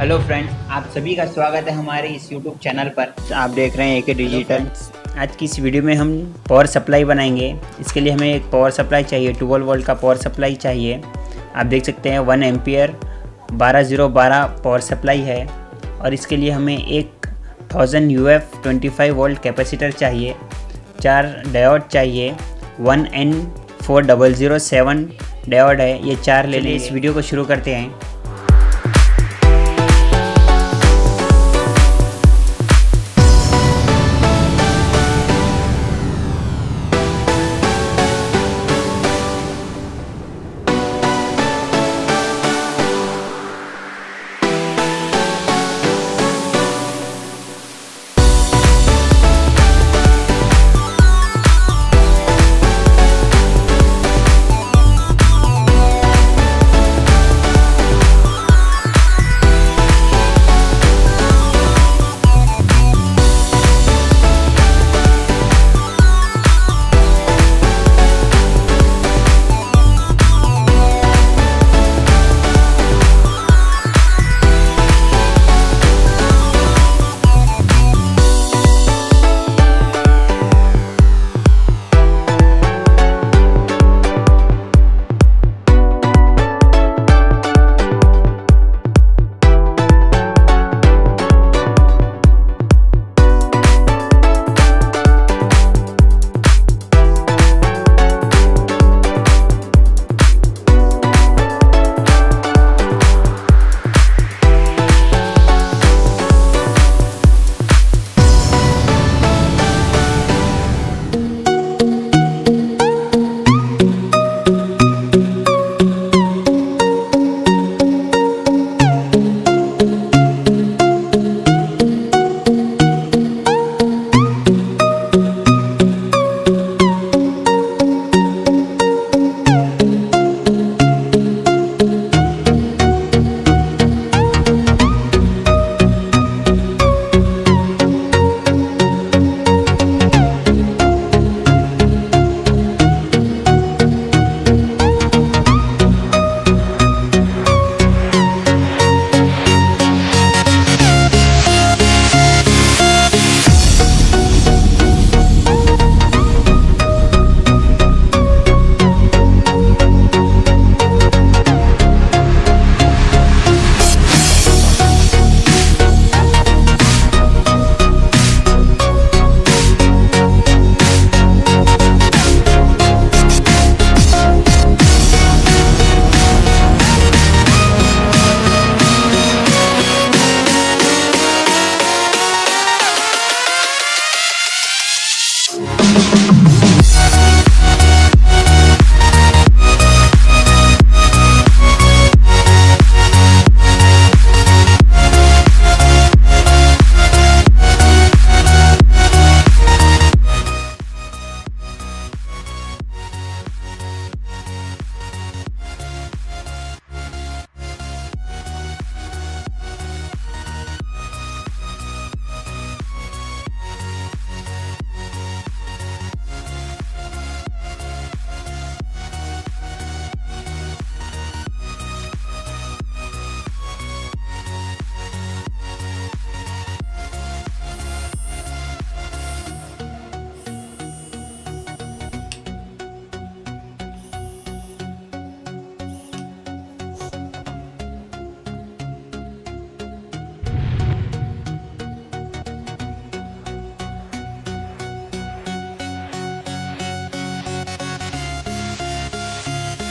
Hello friends आप सभी का स्वागत है हमारे इस यूट्यूब चैनल पर। आप देख रहे हैं ए डिजिटल आज की इस वीडियो में हम पावर सप्लाई बनाएँगे। इसके लिए हमें एक पावर सप्लाई चाहिए ट्वेल्व वोल्ट का पावर सप्लाई चाहिए। आप देख सकते हैं वन एम्पियर बारह ज़ीरो बारह पावर सप्लाई है। और इसके लिए हमें एक thousand U F twenty five volt capacitor चाहिए। चार डायोड चाहिए। One N four double zero seven diode है। ये चार ले लें। इस वीडियो को शुरू करते हैं।